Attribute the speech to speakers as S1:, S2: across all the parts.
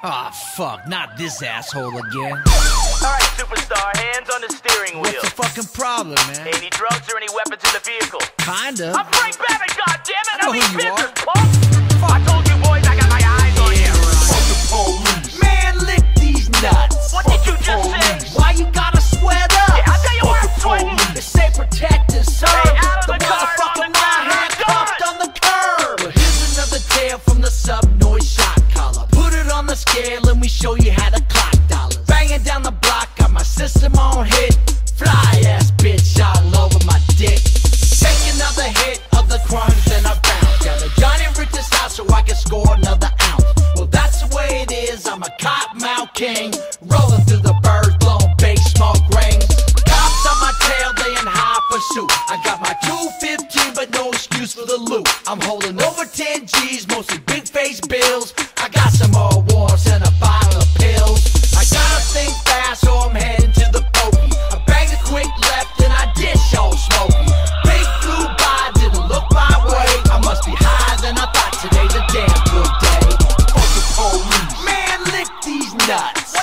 S1: Ah, fuck, not this asshole again.
S2: Alright, superstar, hands on the steering wheel.
S1: What's the fucking problem, man?
S2: Any drugs or any weapons in the vehicle?
S1: Kinda.
S2: I'm Frank Babbitt, goddammit!
S1: I know
S2: I'm in
S1: who you
S2: business,
S1: are.
S2: punk!
S3: Show you how to clock dollars. Banging down the block, got my system on hit. Fly ass bitch all over my dick. Take another hit of the crumbs and I bounce. Got a Johnny Richter's house so I can score another ounce. Well, that's the way it is. I'm a Kottonmouth King. Rolling through the birds, blowing big smoke rings. Cops on my tail, they in high pursuit. I got my 215, but no excuse for the loot. I'm holding over 10 G's, mostly big face bills. I got some more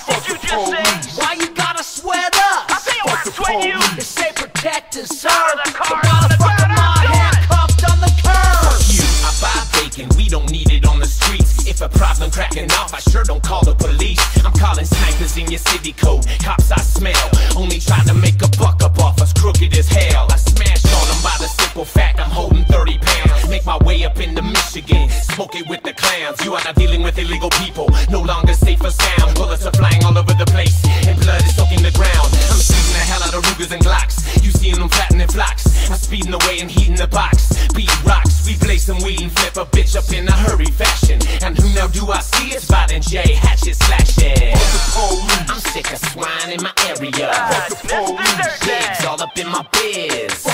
S2: What did you just say?
S3: Why you gotta sweat up?
S2: I'll tell you sweating you.
S3: They say protect and serve.
S2: The car,
S3: but
S2: on the
S3: motherfucker, my handcuffed on the curb.
S4: you. I buy bacon, we don't need it on the streets. If a problem cracking off, I sure don't call the police. I'm calling snipers in your city code. Cops I smell, only trying to make a buck up off us, crooked as hell. I smashed on them by the simple fact I'm holding 30 pounds. Make my way up into Michigan, smoke it with the clowns. You are not dealing with illegal people, no longer safe or sound. Bullets are You seeing them flattening flocks. I'm speeding away and heating the box. Beat rocks, we blaze some weed and flip a bitch up in a hurry fashion. And who now do I see? It's Violent J, hatchet slashing. I'm sick of swine in my area.
S2: Mr. Dirtbag.
S4: Pigs all up in my biz.